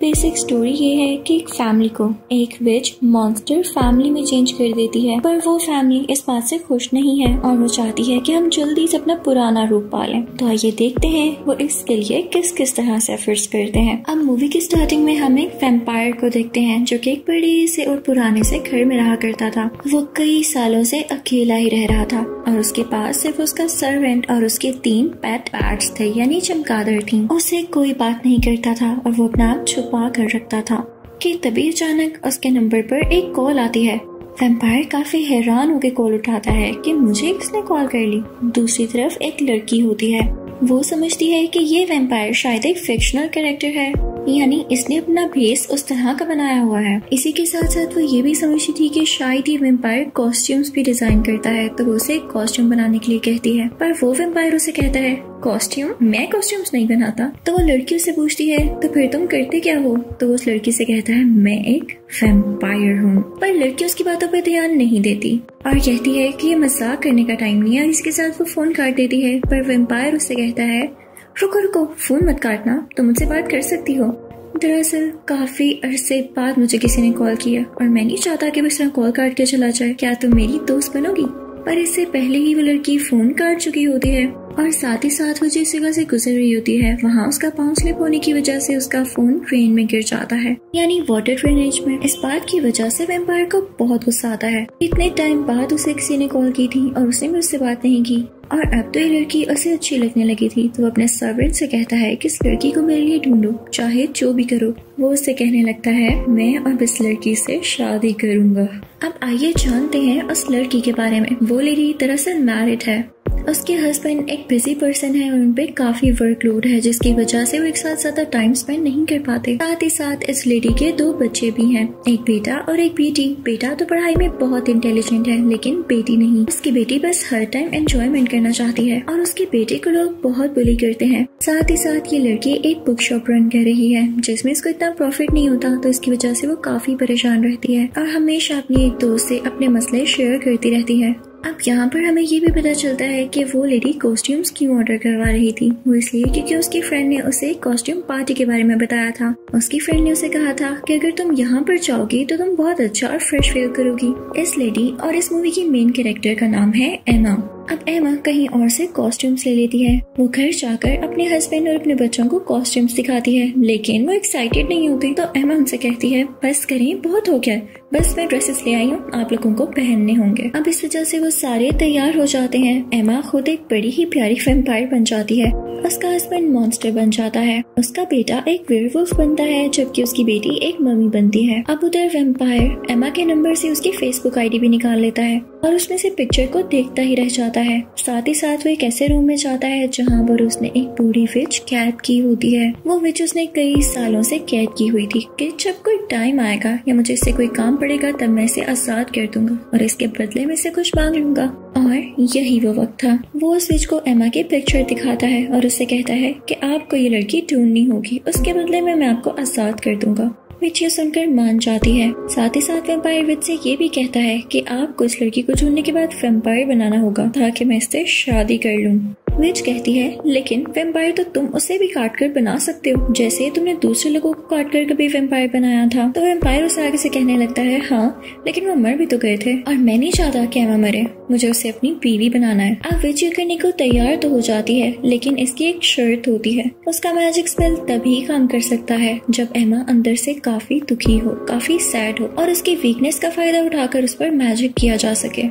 Basic story ये है कि एक फैमिली को एक विच मॉन्स्टर फैमिली में चेंज कर देती है, पर वो फैमिली इस बात से खुश नहीं है और वो चाहती है कि हम जल्दी से अपना पुराना रूप पालें। तो आइए देखते हैं वो इसके लिए किस किस तरह से एफर्ट्स करते हैं। अब मूवी की स्टार्टिंग में हम एक वेम्पायर को देखते हैं, जो की एक बड़े से और पुराने से घर में रहा करता था। वो कई सालों से अकेला ही रह रहा था और उसके पास सिर्फ़ उसका सर्वेंट और उसके तीन पेट पैट्स थे, यानी चमकादड़ थी। उसे कोई बात नहीं करता था और वो अपना आप छुपा कर रखता था कि तभी अचानक उसके नंबर पर एक कॉल आती है। वेम्पायर काफ़ी हैरान होकर कॉल उठाता है कि मुझे किसने कॉल कर ली? दूसरी तरफ़ एक लड़की होती है। वो समझती है कि ये वेम्पायर शायद एक फिक्शनल कैरेक्टर है। यानी इसने अपना भेस उस तरह का बनाया हुआ है। इसी के साथ साथ वो ये भी समझती थी कि शायद ये वेम्पायर कॉस्ट्यूम्स भी डिज़ाइन करता है तो वो उसे कॉस्ट्यूम बनाने के लिए कहती है। पर वो वेम्पायर उसे कहता है कॉस्ट्यूम मैं कॉस्ट्यूम्स नहीं बनाता। तो वो लड़की उससे पूछती है तो फिर तुम करते क्या हो? तो वो उस लड़की से कहता है, मैं एक वेम्पायर हूँ। पर लड़की उसकी बातों पर ध्यान नहीं देती और कहती है कि ये मज़ाक करने का टाइम नहीं है इसके साथ वो फ़ोन काट देती है। पर वेम्पायर उससे कहता है रुको रुको फ़ोन मत काटना, तुम मुझसे बात कर सकती हो। दरअसल, काफ़ी अरसे बाद मुझे किसी ने कॉल किया और मैं नहीं चाहता कि बस कॉल काट के चला जाए। क्या तुम मेरी दोस्त बनोगी? पर इससे पहले ही वो लड़की फ़ोन काट चुकी होती है और साथ ही साथ वो जिस जगह से गुजर रही होती है। वहाँ उसका पाँव स्लिप होने की वजह से उसका फ़ोन ट्रेन में गिर जाता है। यानी वाटर ड्रेनेज में इस बात की वजह से वेम्पायर को बहुत गुस्सा आता है। इतने टाइम बाद उसे किसी ने कॉल की थी और उसने उससे बात नहीं की। और अब तो ये लड़की उसे अच्छी लगने लगी थी। तो अपने सर्वेंट से कहता है कि इस लड़की को मेरे लिए ढूंढो? चाहे जो भी करो। वो उससे कहने लगता है, मैं अब इस लड़की से शादी करूँगा। अब आइए जानते हैं उस लड़की के बारे में। वो लेडी दरअसल मैरिड है। उसके हस्बैंड एक बिज़ी पर्सन है और उनपे काफ़ी वर्कलोड है, जिसकी वजह से वो एक साथ ज़्यादा टाइम स्पेंड नहीं कर पाते। साथ ही साथ इस लेडी के दो बच्चे भी हैं, एक बेटा और एक बेटी। बेटा तो पढ़ाई में बहुत इंटेलिजेंट है, लेकिन बेटी नहीं। उसकी बेटी बस हर टाइम एंजॉयमेंट करना चाहती है और उसके बेटे को लोग बहुत बुली करते हैं। साथ ही साथ ये लड़की एक बुक शॉप रन कर रही है, जिसमें इसको इतना प्रॉफिट नहीं होता तो इसकी वजह से वो काफ़ी परेशान रहती है और हमेशा अपनी एक दोस्त से अपने मसले शेयर करती रहती है। अब यहाँ पर हमें ये भी पता चलता है कि वो लेडी कॉस्ट्यूम्स क्यों ऑर्डर करवा रही थी। वो इसलिए क्योंकि उसकी फ्रेंड ने उसे कॉस्ट्यूम पार्टी के बारे में बताया था। उसकी फ्रेंड ने उसे कहा था कि अगर तुम यहाँ पर जाओगी तो तुम बहुत अच्छा और फ्रेश फील करोगी। इस लेडी और इस मूवी की मेन कैरेक्टर का नाम है एमा अब एमा कहीं और से कॉस्ट्यूम्स ले लेती है। वो घर जाकर अपने हस्बैंड और अपने बच्चों को कॉस्ट्यूम्स दिखाती है। लेकिन वो एक्साइटेड नहीं होती तो एमा उनसे कहती है, बस करें, बहुत हो गया। बस मैं ड्रेसेस ले आई हूँ। आप लोगों को पहनने होंगे। अब इस वजह से वो सारे तैयार हो जाते हैं। एमा खुद एक बड़ी ही प्यारी वेम्पायर बन जाती है। उसका हस्बैंड मॉन्स्टर बन जाता है। उसका बेटा एक वेयरवुल्फ बनता है, जबकि उसकी बेटी एक मम्मी बनती है। अब उधर वेम्पायर एमा के नंबर से उसकी फेसबुक आईडी भी निकाल लेता है। और उसमें से पिक्चर को देखता ही रह जाता है। साथ ही साथ वो एक ऐसे रूम में जाता है, जहाँ पर उसने एक बूढ़ी विच कैद की होती है। वो विच उसने कई सालों से कैद की हुई थी कि जब कोई टाइम आएगा या मुझे इससे कोई काम पड़ेगा, तब मैं इसे आज़ाद कर दूँगा और इसके बदले में से कुछ मांग लूँगा। और यही वो वक्त था। वो उस विच को एमा की पिक्चर दिखाता है और उससे कहता है कि आपको ये लड़की ढूंढनी होगी। उसके बदले में मैं आपको आज़ाद कर दूँगा। विच ये सुनकर मान जाती है। साथ ही साथ वेम्पायर विच से ये भी कहता है कि आपको इस लड़की को ढूँढने के बाद वेम्पायर बनाना होगा, ताकि मैं इससे शादी कर लूँ। विच कहती है, लेकिन वेम्पायर तो तुम उसे भी काट कर बना सकते हो। जैसे तुमने दूसरे लोगों को काट कर कभी वेम्पायर बनाया था तो वेम्पायर उसे आगे से कहने लगता है हाँ लेकिन वो मर भी तो गए थे, और मैं नहीं चाहता कि एमा मरे। मुझे उसे अपनी बीवी बनाना है। अब विच ये करने को तैयार तो हो जाती है, लेकिन इसकी एक शर्त होती है। उसका मैजिक स्पेल तभी काम कर सकता है, जब एमा अंदर से काफ़ी दुखी हो, काफ़ी सैड हो, और उसकी वीकनेस का फ़ायदा उठाकर उस पर मैजिक किया जा सके।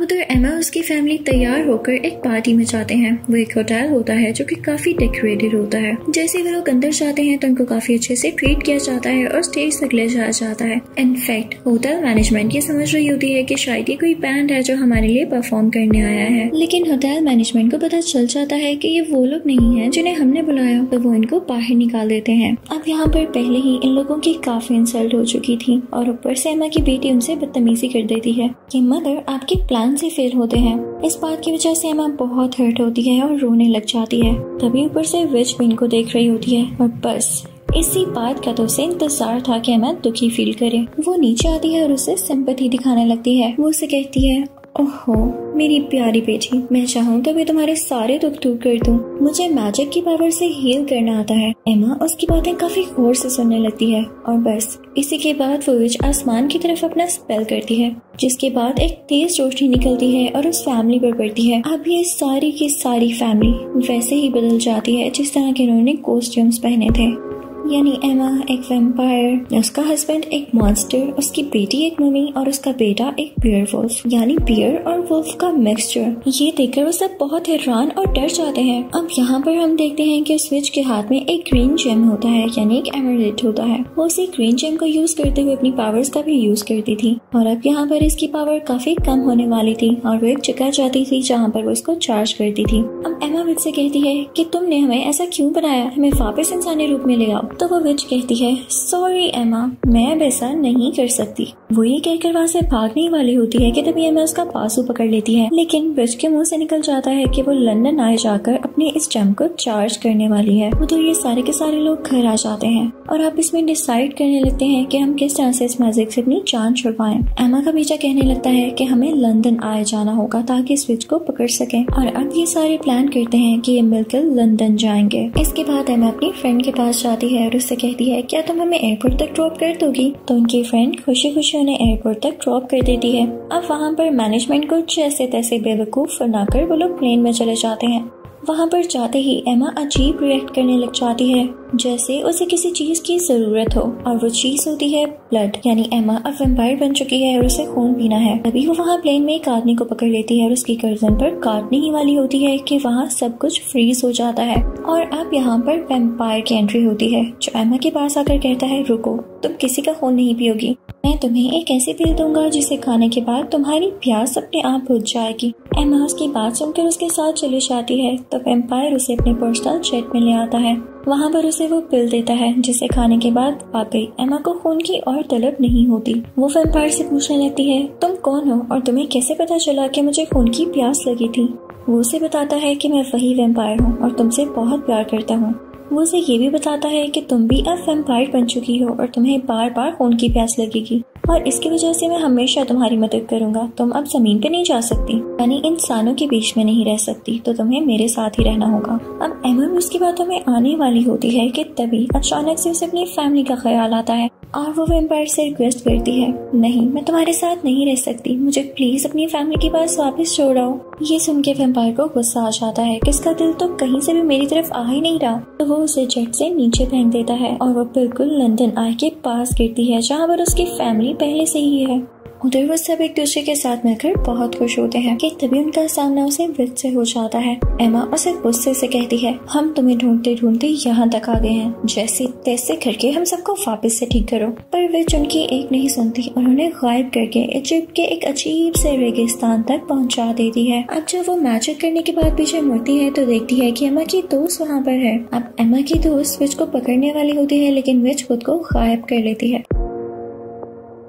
अब उधर एमा उसकी फैमिली तैयार होकर एक पार्टी में जाते हैं। वो एक होटल होता है जो कि काफ़ी डेकोरेटेड होता है। जैसे वो लोग अंदर जाते हैं तो उनको काफ़ी अच्छे से ट्रीट किया जाता है और स्टेज तक ले जाया जाता है। इनफैक्ट होटल मैनेजमेंट ये समझ रही होती है कि शायद ये कोई बैंड है जो हमारे लिए परफॉर्म करने आया है। लेकिन होटल मैनेजमेंट को पता चल जाता है की ये वो लोग नहीं है जिन्हें हमने बुलाया। तो वो इनको बाहर निकाल देते हैं। अब यहाँ पर पहले ही इन लोगों की काफ़ी इंसल्ट हो चुकी थी और ऊपर से एमा की बेटी उनसे बदतमीजी कर देती है कि, मदर, आपके प्लान से फेल होते हैं। इस बात की वजह से एमा बहुत हर्ट होती है और रोने लग जाती है। तभी ऊपर से विच भी को देख रही होती है और बस, इसी बात का तो उसे इंतज़ार था कि एमा दुखी फील करे। वो नीचे आती है और उसे सिंपथी दिखाने लगती है। वो उसे कहती है ओहो, मेरी प्यारी बेटी, मैं चाहूँ तो मैं तुम्हारे सारे दुख दूर कर दूँ। मुझे मैजिक की पावर से हील करना आता है। एमा, उसकी बातें काफ़ी गौर से सुनने लगती है। और बस, इसी के बाद वो विच आसमान की तरफ़ अपना स्पेल करती है, जिसके बाद एक तेज रोशनी निकलती है और उस फैमिली पर पड़ती है। अब ये सारी की सारी फैमिली वैसे ही बदल जाती है, जिस तरह के उन्होंने कॉस्ट्यूम्स पहने थे। यानी एमा एक वेम्पायर उसका हस्बैंड एक मॉन्स्टर उसकी बेटी एक मम्मी और उसका बेटा एक बियर वुल्फ यानी बियर और वुल्फ का मिक्सचर ये देखकर वो सब बहुत हैरान और डर जाते हैं। अब यहाँ पर हम देखते हैं कि स्विच के हाथ में एक ग्रीन जेम होता है, यानी एक एमरलेट होता है। वो उसी ग्रीन जेम को यूज़ करते हुए अपनी पावर्स का भी यूज़ करती थी। और अब यहाँ पर इसकी पावर काफ़ी कम होने वाली थी, और वो एक जगह जाती थी जहाँ पर वो इसको चार्ज करती थी। अब एमा विच से कहती है कि तुमने हमें ऐसा क्यों बनाया? हमें वापस इंसानी रूप में ले आओ। तो वो विच कहती है सॉरी एमा मैं अब ऐसा नहीं कर सकती। वो ये कहकर वहाँ से भागने वाली होती है कि तभी एमा उसका पासू पकड़ लेती है। लेकिन विच के मुँह से निकल जाता है कि वो लंदन आए जाकर अपने इस जम को चार्ज करने वाली है। उधर ये सारे के सारे लोग घर आ जाते हैं। और आप इसमें डिसाइड करने लगते हैं कि हम किस तरह से इस मैजिक से अपनी जान छुड़वाएँ एमा का बेटा कहने लगता है कि हमें लंदन आए जाना होगा ताकि स्विच को पकड़ सके। और अब ये सारे प्लान करते हैं कि ये मिलकर लंदन जाएँगे। इसके बाद एमा अपनी फ्रेंड के पास जाती है और उससे कहती है, क्या तुम हमें एयरपोर्ट तक ड्रॉप कर दोगी? तो उनकी फ्रेंड खुशी खुशी उन्हें एयरपोर्ट तक ड्रॉप कर देती है। अब वहाँ पर मैनेजमेंट को जैसे तैसे बेवकूफ़ बनाकर वो लोग प्लेन में चले जाते हैं। वहाँ पर जाते ही एमा अजीब रिएक्ट करने लग जाती है, जैसे उसे किसी चीज़ की ज़रूरत हो, और वो चीज़ होती है ब्लड यानी एमा अब वेम्पायर बन चुकी है और उसे खून पीना है। तभी वो वहाँ प्लेन में एक आदमी को पकड़ लेती है और उसकी गर्दन पर काटने ही वाली होती है कि वहाँ सब कुछ फ्रीज हो जाता है। और अब यहाँ पर वेम्पायर की एंट्री होती है, जो एमा के पास आकर कहता है, रुको, तुम किसी का खून नहीं पियोगी। मैं तुम्हें एक ऐसी पिल दूँगा जिसे खाने के बाद तुम्हारी प्यास अपने आप बुझ जाएगी। एमा उसकी बात सुनकर उसके साथ चली जाती है तो वेम्पायर उसे अपने पर्सनल जेट में ले आता है। वहाँ पर उसे वो पिल देता है, जिसे खाने के बाद वाकई एमा को खून की और तलब नहीं होती। वो वेम्पायर से पूछने लगती है, तुम कौन हो और तुम्हें कैसे पता चला कि मुझे खून की प्यास लगी थी? वो उसे बताता है कि मैं वही वेम्पायर हूँ और तुमसे बहुत प्यार करता हूँ। वो उसे ये भी बताता है कि तुम भी अब वेम्पायर बन चुकी हो और तुम्हें बार बार फ़ोन की प्यास लगेगी। और इसकी वजह से मैं हमेशा तुम्हारी मदद करूँगा। तुम अब ज़मीन पे नहीं जा सकती, यानी इंसानों के बीच में नहीं रह सकती तो तुम्हें मेरे साथ ही रहना होगा। अब एमर उसकी बातों में आने वाली होती है कि तभी अचानक से उसे अपनी फैमिली का ख्याल आता है और वो वेम्पायर से रिक्वेस्ट करती है, नहीं, मैं तुम्हारे साथ नहीं रह सकती। मुझे प्लीज़ अपनी फैमिली के पास वापस छोड़ आओ ये सुन के वेम्पायर को गुस्सा आ जाता है कि इसका दिल तो कहीं से भी मेरी तरफ़ आ ही नहीं रहा। तो वो उसे जेट से नीचे फेंक देता है और वो बिल्कुल लंदन आय के पास गिरती है, जहाँ पर उसकी फैमिली पहले से ही है। उधर वो सब एक दूसरे के साथ मिलकर बहुत खुश होते हैं कि तभी उनका सामना उसे विद से हो जाता है। एमा उसे गुस्से से कहती है, हम तुम्हें ढूंढते ढूंढते यहाँ तक आ गए हैं। जैसे तैसे करके हम सबको वापस से ठीक करो। पर विच उनकी एक नहीं सुनती। और उन्हें गायब करके इजिप्ट के एक अजीब से रेगिस्तान तक पहुँचा देती है। अब जब वो मैजिक करने के बाद पीछे मुड़ती है तो देखती है की एमा की दोस्त वहाँ पर है। अब एमा की दोस्त विच को पकड़ने वाली होती है, लेकिन विच खुद को गायब कर लेती है।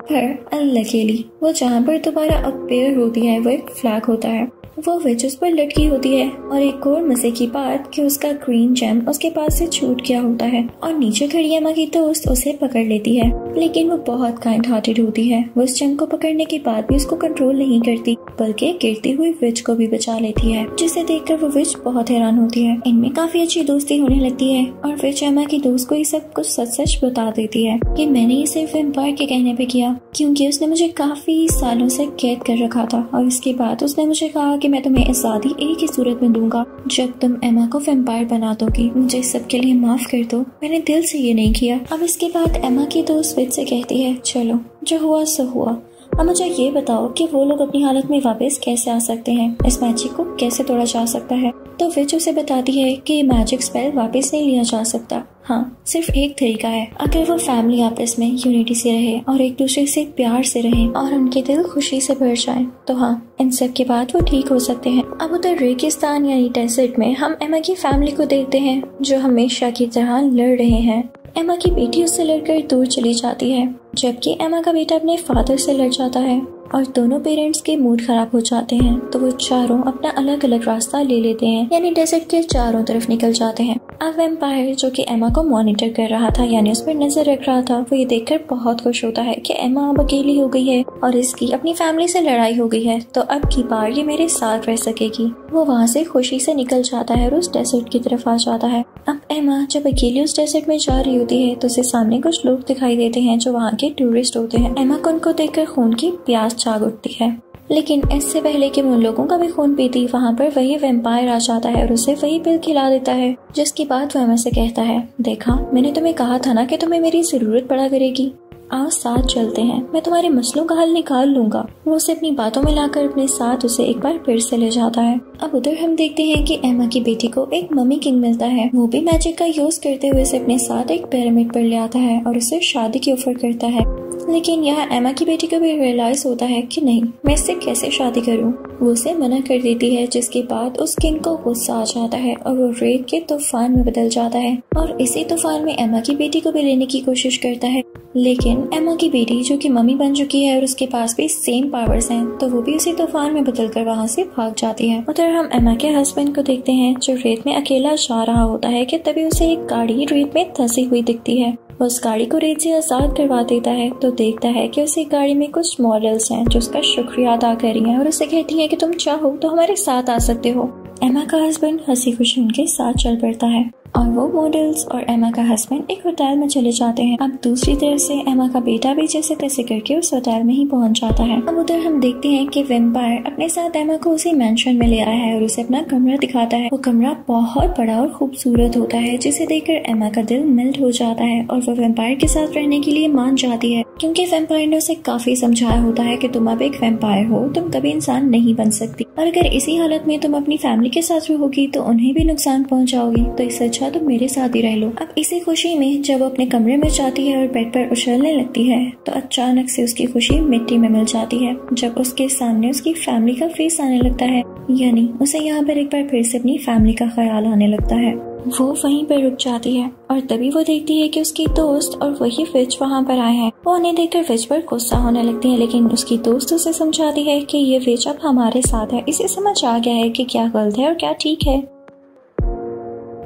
पर अनलकीली वो जहाँ पर दोबारा अपेयर होती है, वो एक फ्लैग होता है। वो विच उस पर लटकी होती है और एक और मज़े की बात कि उसका ग्रीन जेम उसके पास से छूट गया होता है और नीचे खड़ी अम्मा की दोस्त उसे पकड़ लेती है। लेकिन वो बहुत काइंड हार्टेड होती है। वो उस जेम को पकड़ने के बाद भी उसको कंट्रोल नहीं करती, बल्कि गिरती हुई विच को भी बचा लेती है, जिसे देखकर वो विच बहुत हैरान होती है। इनमें काफ़ी अच्छी दोस्ती होने लगती है और विच अम्मा की दोस्त को ये सब कुछ सच सच बता देती है की मैंने ये सिर्फ़ एम्पायर के कहने पे किया, क्यूँकी उसने मुझे काफ़ी सालों से कैद कर रखा था और इसके बाद उसने मुझे कहा कि मैं तुम्हें आज़ादी एक ही सूरत में दूँगा। जब तुम एमा को वेम्पायर बना दोगी, मुझे इस सब के लिए माफ़ कर दो। मैंने दिल से ये नहीं किया। अब इसके बाद एमा की दोस्त विद से कहती है, चलो, जो हुआ, सो हुआ। अब मुझे ये बताओ कि वो लोग अपनी हालत में वापस कैसे आ सकते हैं? इस मैजिक को कैसे तोड़ा जा सकता है? तो विच उसे बताती है कि ये मैजिक स्पेल वापस नहीं लिया जा सकता। हाँ सिर्फ़ एक तरीका है। अगर वो फैमिली आपस में यूनिटी से रहे और एक दूसरे से प्यार से रहे और उनके दिल खुशी से भर जाए तो हाँ इन सब के बाद वो ठीक हो सकते हैं। अब उधर रेगिस्तान यानी डेजर्ट में हम एमा की फैमिली को देखते हैं, जो हमेशा की तरह लड़ रहे हैं। एमा की बेटी उससे लड़कर दूर चली जाती है, जबकि एमा का बेटा अपने फादर से लड़ जाता है। और दोनों पेरेंट्स के मूड खराब हो जाते हैं तो वो चारों अपना अलग अलग रास्ता ले लेते हैं, यानी डेजर्ट के चारों तरफ़ निकल जाते हैं। अब वेम्पायर जो कि एमा को मॉनिटर कर रहा था, यानी उस पर नज़र रख रहा था, वो ये देखकर बहुत खुश होता है कि एमा अब अकेली हो गई है और इसकी अपनी फैमिली से लड़ाई हो गई है तो अब की बार ये मेरे साथ रह सकेगी। वो वहाँ से खुशी से निकल जाता है और उस डेजर्ट की तरफ़ आ जाता है। अब एमा, जब अकेली उस डेजर्ट में जा रही होती है तो उसे सामने कुछ लोग दिखाई देते हैं जो वहाँ के टूरिस्ट होते हैं। एमा को उनको देखकर खून की प्यास जाग उठती है। लेकिन इससे पहले कि उन लोगों का भी खून पीती, वहाँ पर वही वेम्पायर आ जाता है और उसे वही पिल खिला देता है, जिसकी बात वह से कहता है, देखा, मैंने तुम्हें कहा था ना कि तुम्हें मेरी ज़रूरत पड़ा करेगी। आओ साथ चलते हैं। मैं तुम्हारे मसलों का हल निकाल लूँगा। वो उसे अपनी बातों में लाकर अपने साथ उसे एक बार फिर से ले जाता है। अब उधर हम देखते हैं कि एमा की बेटी को एक मम्मी किंग मिलता है। वो भी मैजिक का यूज़ करते हुए उसे अपने साथ एक पिरामिड पर ले आता है और उसे शादी की ऑफ़र करता है। लेकिन यहाँ एमा की बेटी को भी रियलाइज़ होता है कि नहीं, मैं इससे कैसे शादी करूँ? वो उसे मना कर देती है, जिसके बाद उस किंग को गुस्सा आ जाता है और वो रेत के तूफ़ान में बदल जाता है। और इसी तूफ़ान में एमा की बेटी को भी लेने की कोशिश करता है। लेकिन एमा की बेटी, जो कि मम्मी बन चुकी है और उसके पास भी सेम पावर्स हैं तो वो भी उसी तूफ़ान में बदल कर वहाँ से भाग जाती है। उधर हम एमा के हस्बैंड को देखते हैं, जो रेत में अकेला जा रहा होता है कि तभी उसे एक गाड़ी रेत में फंसी हुई दिखती है। उस गाड़ी को रेत से आज़ाद करवा देता है तो देखता है कि उसी गाड़ी में कुछ मॉडल्स हैं जो उसका शुक्रिया अदा कर रही हैं और उसे कहती हैं कि तुम चाहो तो हमारे साथ आ सकते हो। एमा का हस्बैंड हँसी खुशी उनके साथ चल पड़ता है। और वो मॉडल्स और एमा का हस्बैंड एक होटल में चले जाते हैं। अब दूसरी तरफ़ से एमा का बेटा भी जैसे तैसे करके उस होटल में ही पहुँच जाता है। अब उधर हम देखते हैं कि वेम्पायर अपने साथ एमा को उसी मैंशन में ले आया है और उसे अपना कमरा दिखाता है। वो कमरा बहुत बड़ा और खूबसूरत होता है, जिसे देखकर एमा का दिल मेल्ट हो जाता है और वो वेम्पायर के साथ रहने के लिए मान जाती है। क्योंकि वेम्पायर ने उसे काफ़ी समझाया होता है कि तुम अब एक वेम्पायर हो, तुम कभी इंसान नहीं बन सकती। और अगर इसी हालत में तुम अपनी फैमिली के साथ रहोगी तो उन्हें भी नुकसान पहुंचाओगी। तो इससे अच्छा तुम मेरे साथ ही रह लो। अब इसी खुशी में जब वो अपने कमरे में जाती है और बेड पर उछलने लगती है तो अचानक से उसकी खुशी मिट्टी में मिल जाती है। जब उसके सामने उसकी फैमिली का फेस आने लगता है, यानी उसे यहाँ पर एक बार फिर से अपनी फैमिली का ख्याल आने लगता है। वो वहीं पर रुक जाती है और तभी वो देखती है कि उसकी दोस्त और वही फिच वहाँ पर आए हैं। वो उन्हें देखकर फिच पर गुस्सा होने लगती है, लेकिन उसकी दोस्त उसे समझाती है कि ये फिच अब हमारे साथ है। इसे समझ आ गया है कि क्या गलत है और क्या ठीक है।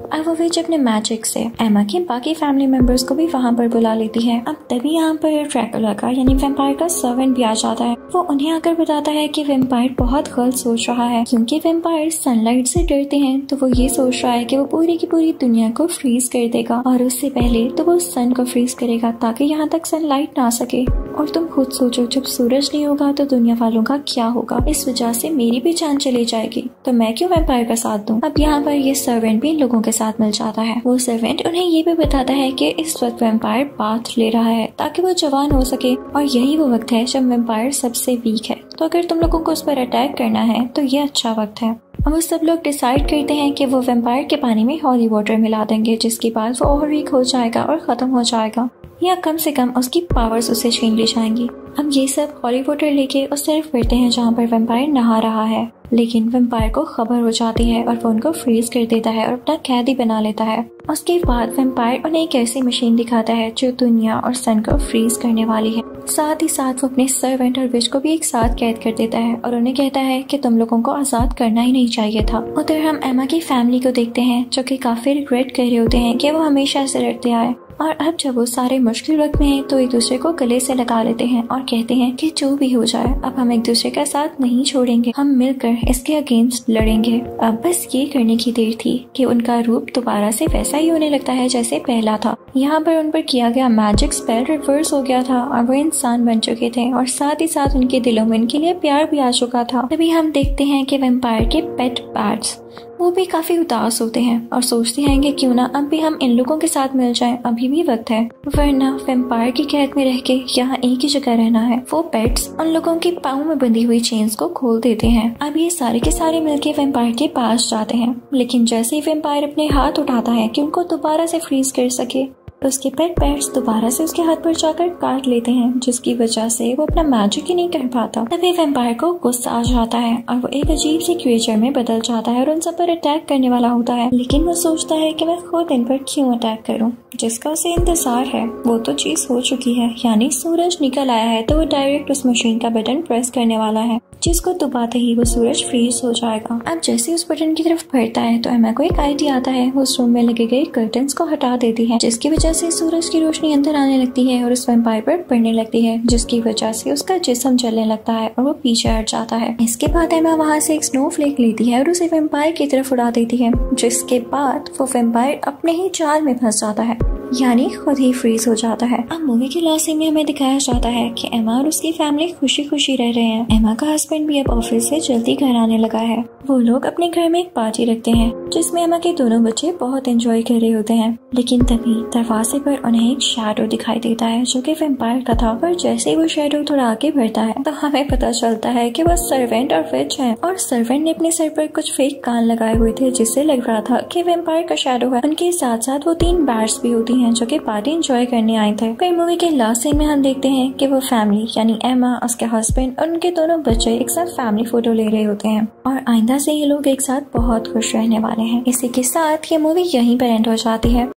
अब वो विच अपने मैजिक से एमा के बाकी फैमिली मेंबर्स को भी वहाँ पर बुला लेती है। अब तभी यहाँ पर ट्रैकुला का, यानी वेम्पायर का सर्वेंट भी आ जाता है। वो उन्हें आकर बताता है कि वेम्पायर बहुत गलत सोच रहा है। क्योंकि वेम्पायर सनलाइट से डरते हैं तो वो ये सोच रहा है कि वो पूरी की पूरी दुनिया को फ्रीज कर देगा। और उससे पहले तो वो सन को फ्रीज करेगा, ताकि यहाँ तक सनलाइट ना सके। और तुम खुद सोचो, जब सूरज नहीं होगा तो दुनिया वालों का क्या होगा? इस वजह से मेरी भी जान चली जाएगी। तो मैं क्यों वेम्पायर का साथ दूँ? अब यहाँ पर ये सर्वेंट भी लोगों के साथ मिल जाता है। वो सर्वेंट उन्हें ये भी बताता है कि इस वक्त वेम्पायर बाथ ले रहा है, ताकि वो जवान हो सके। और यही वो वक्त है जब वेम्पायर सबसे वीक है। तो अगर तुम लोगों को उस पर अटैक करना है तो ये अच्छा वक्त है। अब वो सब लोग डिसाइड करते हैं कि वो वेम्पायर के पानी में हॉली वाटर मिला देंगे, जिसके बाद वो और वीक हो जाएगा और खत्म हो जाएगा। या कम से कम उसकी पावर्स उसे छीन ली जाएँगी। अब ये सब हॉली वाटर लेके उस तरफ़ करते हैं जहाँ पर वेम्पायर नहा रहा है। लेकिन वेम्पायर को खबर हो जाती है और वो उनको फ्रीज कर देता है और अपना कैदी बना लेता है। उसके बाद वेम्पायर उन्हें एक ऐसी मशीन दिखाता है जो दुनिया और सन को फ्रीज करने वाली है। साथ ही साथ वो अपने सर्वेंट और विश को भी एक साथ कैद कर देता है और उन्हें कहता है कि तुम लोगों को आज़ाद करना ही नहीं चाहिए था। उधर हम एमा की फैमिली को देखते हैं, जो कि काफ़ी रिग्रेट कर रहे होते हैं कि वो हमेशा से लड़ते आए। और अब जब वो सारे मुश्किल वक्त में तो एक दूसरे को गले से लगा लेते हैं और कहते हैं कि जो भी हो जाए, अब हम एक दूसरे का साथ नहीं छोड़ेंगे। हम मिलकर इसके अगेंस्ट लड़ेंगे। अब बस ये करने की देर थी कि उनका रूप दोबारा से वैसा ही होने लगता है जैसे पहला था। यहाँ पर उन पर किया गया मैजिक स्पेल रिवर्स हो गया था और वो इंसान बन चुके थे और साथ ही साथ उनके दिलों में इनके लिए प्यार भी आ चुका था। तभी हम देखते हैं कि वेम्पायर के पेट बैट्स वो भी काफ़ी उदास होते हैं और सोचते हैं कि क्यों ना अब भी हम इन लोगों के साथ मिल जाएँ। अभी भी वक्त है। वरना वेम्पायर की कैद में रह के यहाँ एक ही जगह रहना है। वो पेट्स उन लोगों के पाओ में बंधी हुई चेन्स को खोल देते हैं। अब ये सारे के सारे मिलके वेम्पायर के पास जाते हैं। लेकिन जैसे ही वेम्पायर अपने हाथ उठाता है की उनको दोबारा से फ्रीज कर सके उसके पेट पैट्स दोबारा से उसके हाथ पर जाकर काट लेते हैं, जिसकी वजह से वो अपना मैजिक ही नहीं कर पाता। तभी वेम्पायर को गुस्सा आ जाता है और वो एक अजीब सी क्रिएचर में बदल जाता है और उन सब पर अटैक करने वाला होता है। लेकिन वो सोचता है कि मैं खुद इन पर क्यों अटैक करूँ? जिसका उसे इंतज़ार है। वो तो चीज़ हो चुकी है। यानी सूरज निकल आया है तो वो डायरेक्ट उस मशीन का बटन प्रेस करने वाला है, जिसको दबाते ही वो सूरज फ्रीज हो जाएगा। अब जैसे उस बटन की तरफ़ बढ़ता है तो एमा को एक आइडिया आता है। वो उस रूम में लगे गए कर्टन को हटा देती है, जिसकी वजह से सूरज की रोशनी अंदर आने लगती है और उस वेम्पायर पर पड़ने लगती है, जिसकी वजह से उसका जिसम चलने लगता है और वो पीछे हट जाता है। इसके बाद एमा वहाँ से एक स्नो फ्लेक लेती है और उसे वेम्पायर की तरफ़ उड़ा देती है, जिसके बाद वो वेम्पायर अपने ही चाल में फंस जाता है। यानी खुद ही फ्रीज हो जाता है। अब मूवी के लास्ट में हमें दिखाया जाता है कि एमा और उसकी फैमिली खुशी खुशी रह रहे हैं। एमा का हस्बैंड भी अब ऑफ़िस से जल्दी घर आने लगा है। वो लोग अपने घर में एक पार्टी रखते हैं, जिसमें एमा के दोनों बच्चे बहुत एंजॉय कर रहे होते हैं। लेकिन तभी दरवाजे पर उन्हें एक शेडो दिखाई देता है, जो कि वेम्पायर का था, पर जैसे ही वो शेडो थोड़ा आगे बढ़ता है तो हमें पता चलता है कि वो सर्वेंट और विच है। और सर्वेंट ने अपने सर पर कुछ फेक कान लगाए हुए थे, जिससे लग रहा था कि वेम्पायर का शेडो है। उनके साथ साथ वो तीन बैट्स भी होती हैं जो कि पार्टी इंजॉय करने आए थे। कई मूवी के लास्ट सीन में हम देखते हैं कि वो फैमिली यानी एमा उसके हस्बैंड और उनके दोनों बच्चे एक साथ फैमिली फ़ोटो ले रहे होते हैं। और आइंदा से ये लोग एक साथ बहुत खुश रहने वाले हैं। इसी के साथ ये मूवी यहीं पर एंड हो जाती है।